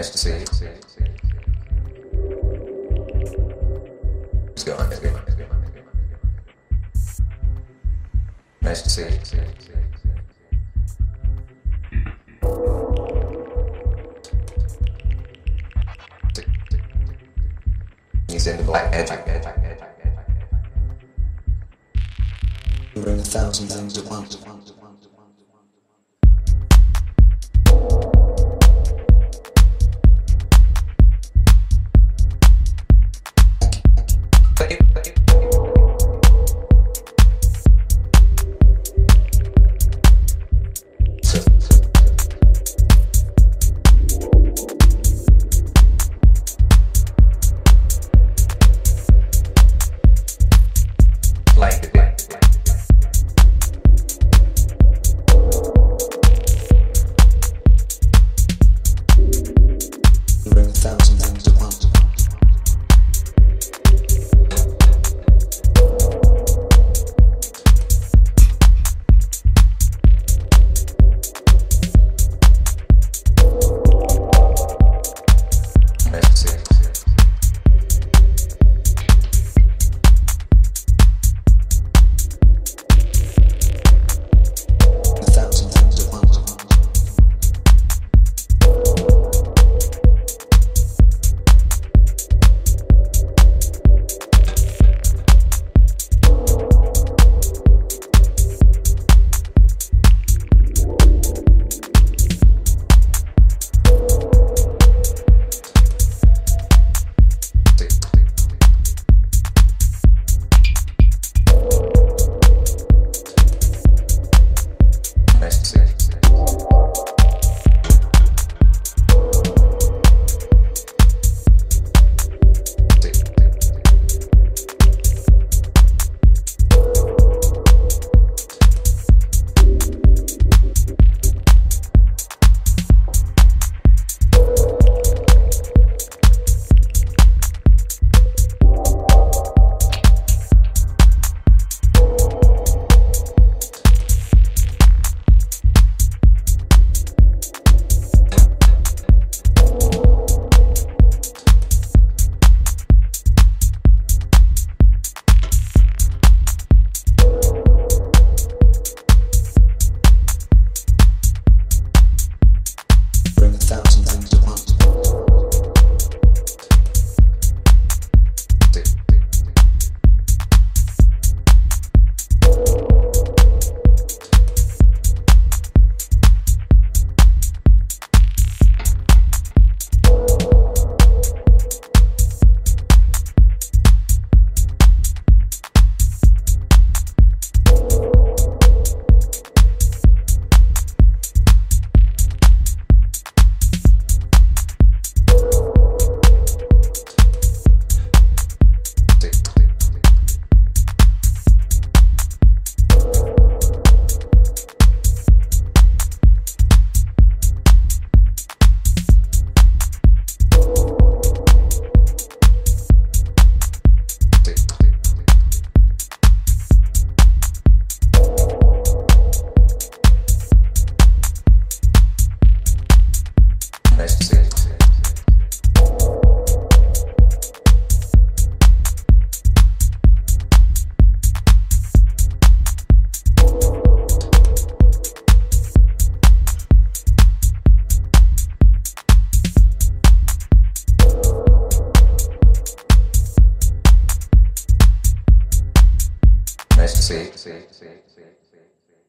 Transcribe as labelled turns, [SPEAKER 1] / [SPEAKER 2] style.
[SPEAKER 1] Nice to see you. Let's go on. Let's Nice to see you. He's in the black edge.
[SPEAKER 2] You're in a thousand things at once.